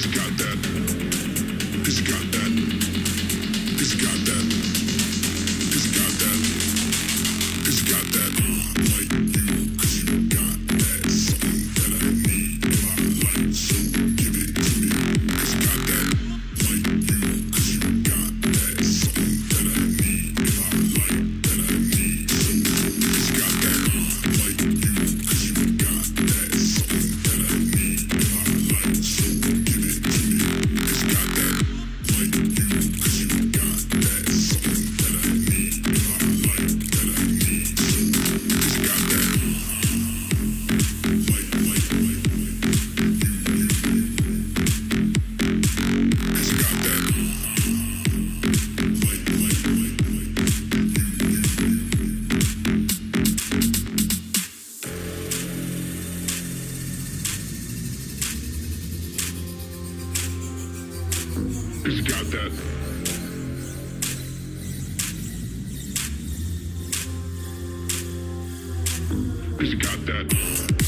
Cause you got that. Cause you got that. That. Cause you got that.